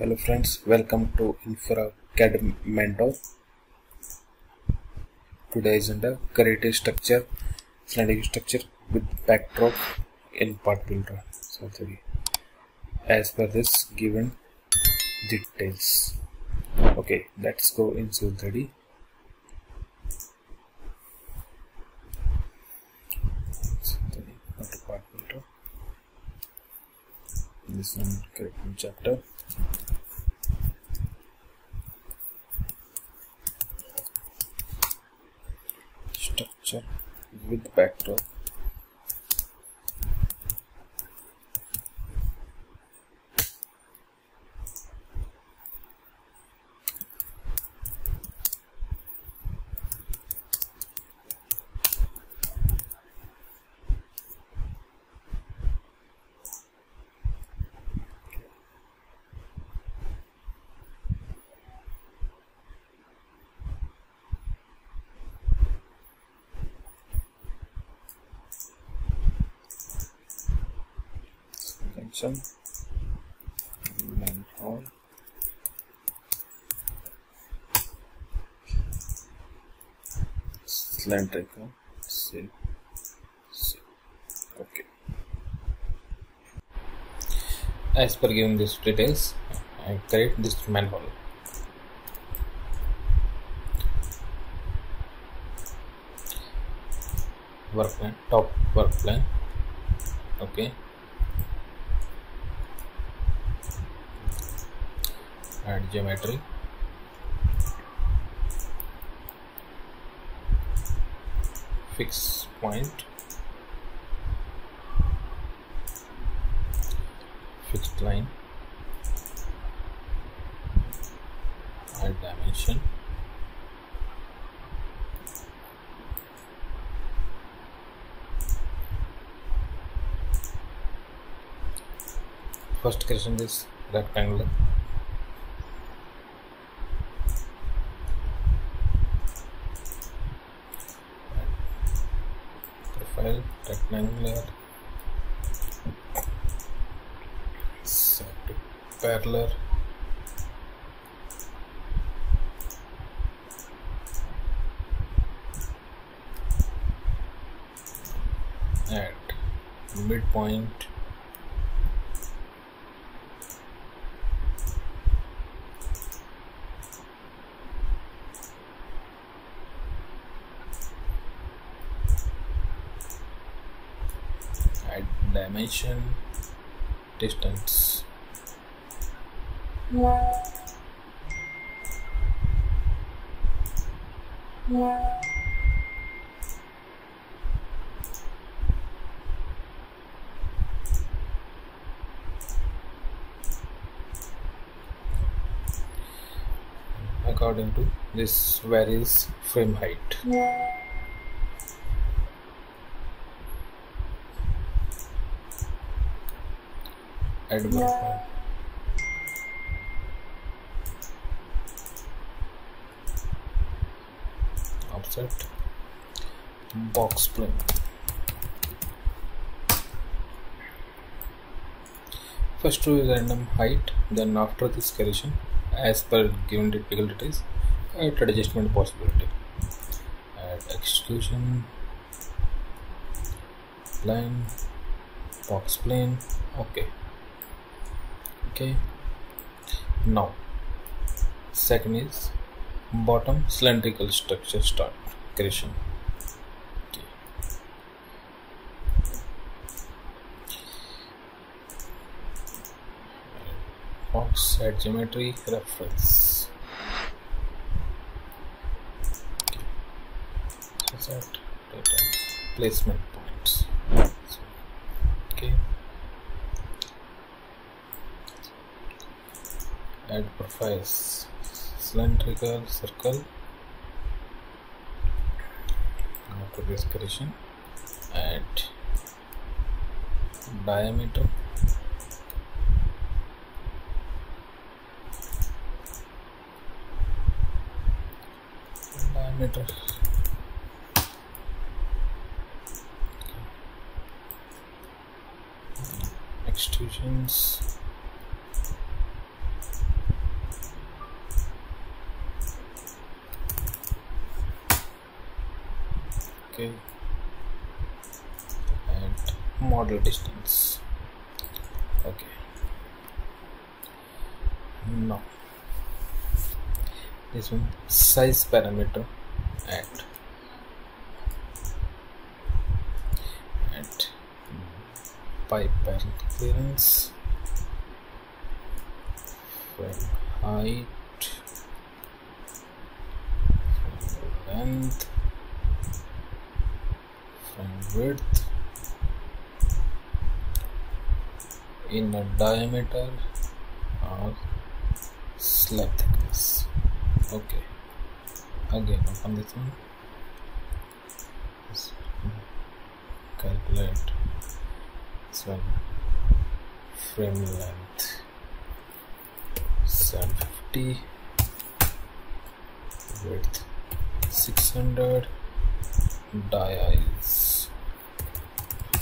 Hello friends, welcome to Infra CAD Mentor. Today is under creative structure, cylinder structure with backdrop in part builder. So sorry. As per this given details. Okay, let's go in Civil 3D. Not a part builder. This one correcting chapter. structure with backdrop section manhole cylindrical save save okay as per given these details I create this manhole work plan top work plan okay add geometry. Fix point. Fixed line. Add dimension. First creation is rectangle profile rectangular set to parallel at midpoint add dimension distance. According to this varies frame height offset box plane first row is random height then after this correction as per given typical details add adjustment possibility. Add execution. Line. Box plane. Okay okay now second is bottom cylindrical structure start creation okay. box at geometry reference okay. set data placement add profiles cylindrical circle. Go to this creation add diameter. Diameter. Extrusions okay. And model distance. Okay. Now this one size parameter at. At pipe barrel clearance. Frame height. Frame length frame width inner diameter or slab thickness okay. Again open this one. Calculate this one. Frame length 750 width 600 die is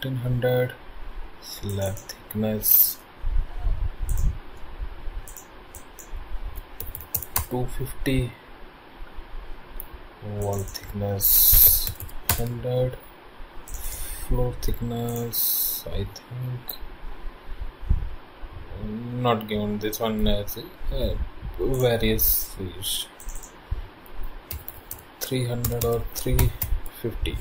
1500 slab thickness. 250 wall thickness 100 floor thickness I think. Not given this one as uh, various use 300 or 350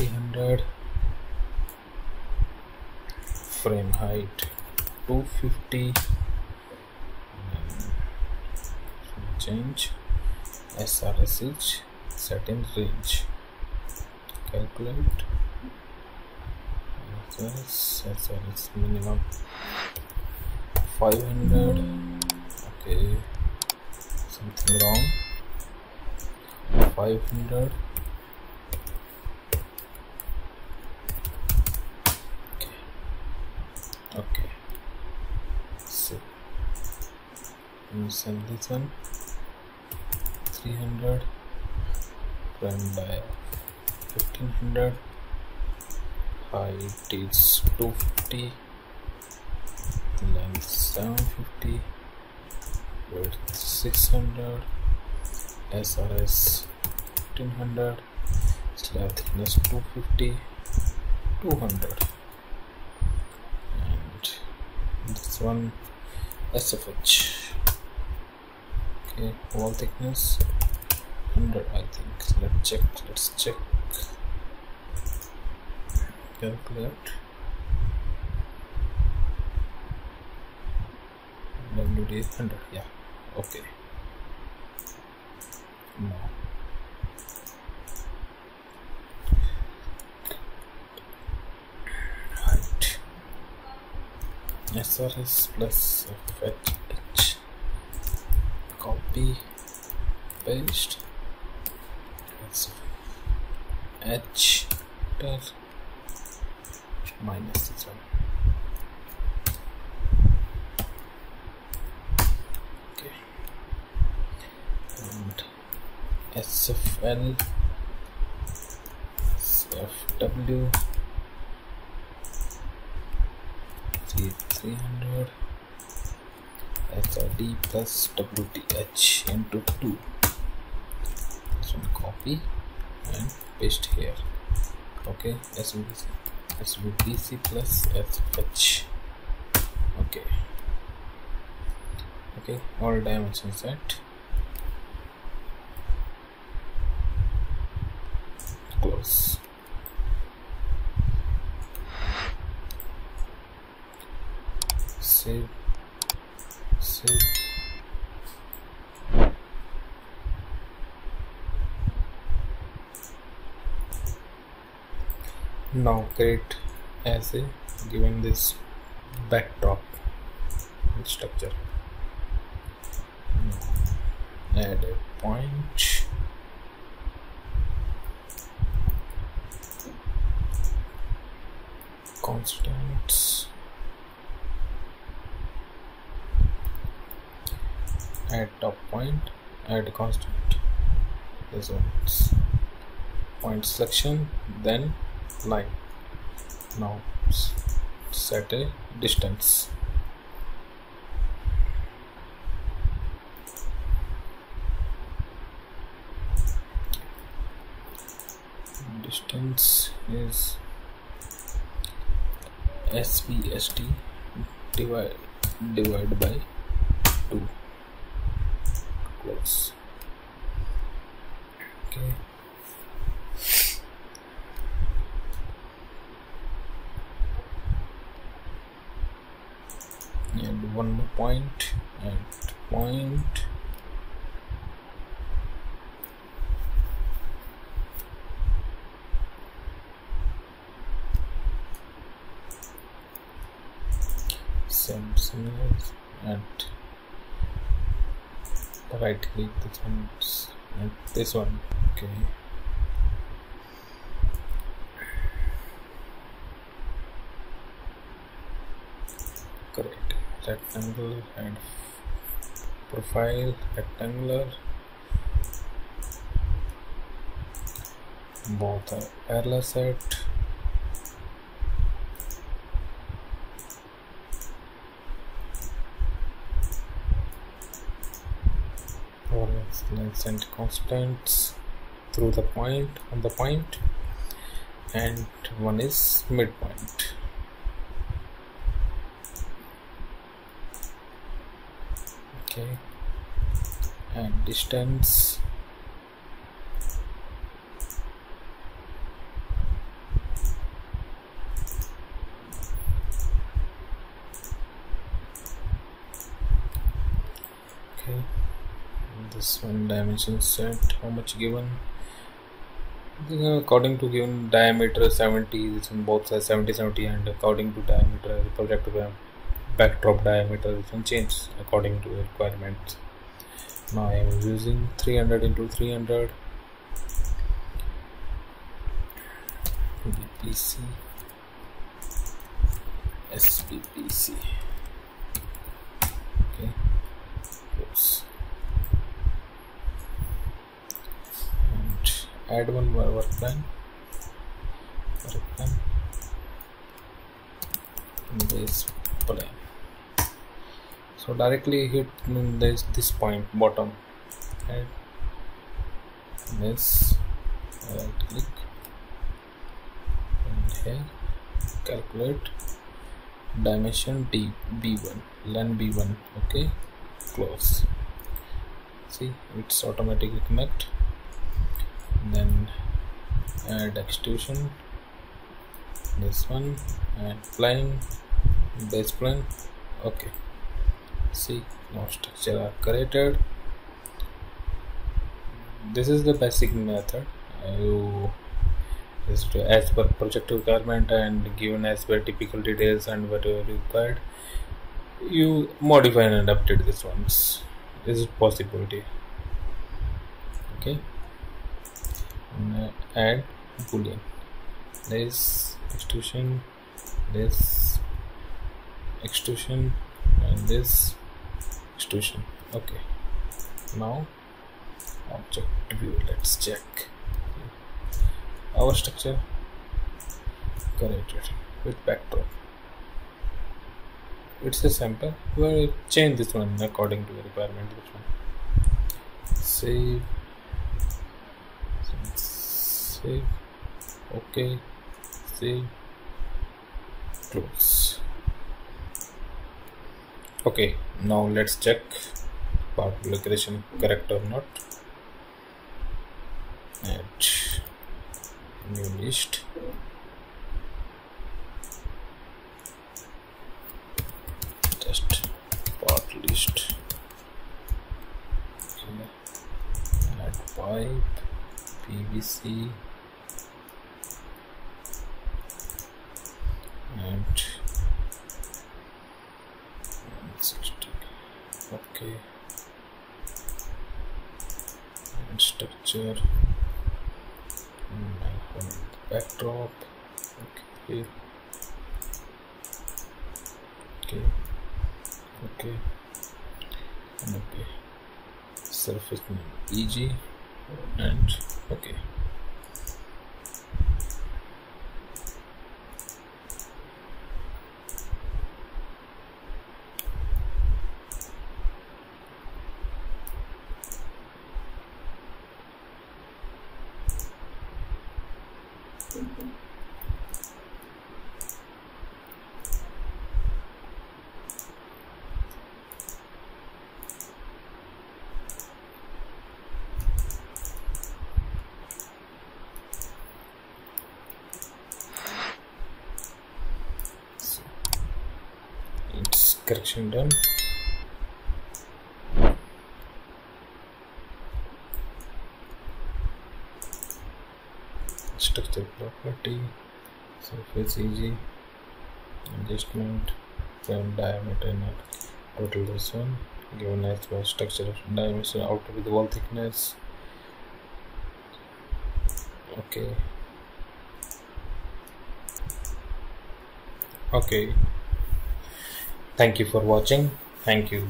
300 frame height 250 change SRSH setting range. Calculate. SRS SRS minimum 500 okay something wrong. 500 okay okay so you send this one 300 run by 1500 height is 250 length 750 width 600 SRS 1500 slab thickness 250 200 and this one SFH okay wall thickness. 100 I think. Let's check let's check. Calculate. WD 100 yeah okay. Now. Height. SRS plus FH copy paste let's h dot minus this one. And sfl sfw 300 d plus wth into 2 so copy and paste here. Okay s will plus fh okay. Okay all dimensions set close. Save now create as a given this backdrop structure. Hmm. Add a point. Constants add top point add constant. One's point selection then line. Now set a distance. Distance is SVST divide divide by 2 okay. And one more point and point right click this one this one okay. Correct. Rectangle and profile rectangular. Both are parallel set lengths and constants through the point on the point and one is midpoint. Okay. And distance okay one set how much given? Uh, according to given diameter 70 this one both sides 70 70 and according to diameter the project backdrop diameter this one change according to the requirements. Now I am using 300 into 300 BPC SBPC okay. Oops. and add one more work plane work plane base plane so directly hit this this point bottom. And this right click. And here calculate dimension d b1 len b1 okay? Close. See it's automatically connect then add extrusion this one. And plane base plane okay. See now structure are created. This is the basic method. Uh, you is as per project requirement and given as per typical details and whatever required. You modify and update this ones this is possibility. Okay. uh, add boolean this extrusion this extrusion and this extrusion. Okay. Now object view let's check. Our structure created with backdrop it's a sample. We'll change this one according to the requirement this one. Save save. Okay save. Close. Okay now let's check part location correct or not. And new list. Just part list. Okay. add pipe PVC and 160 okay. And structure. And backdrop. Okay. Okay. Okay. And okay. Surface name EG and okay correction done. Structure property surface easy adjustment then diameter not total this one. Given as by structure dimension outer with wall thickness. Okay. Okay thank you for watching. Thank you